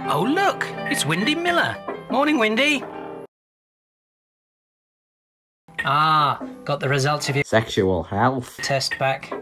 Oh, look, it's Windy Miller. Morning, Windy. Ah, got the results of your Sexual health. test back.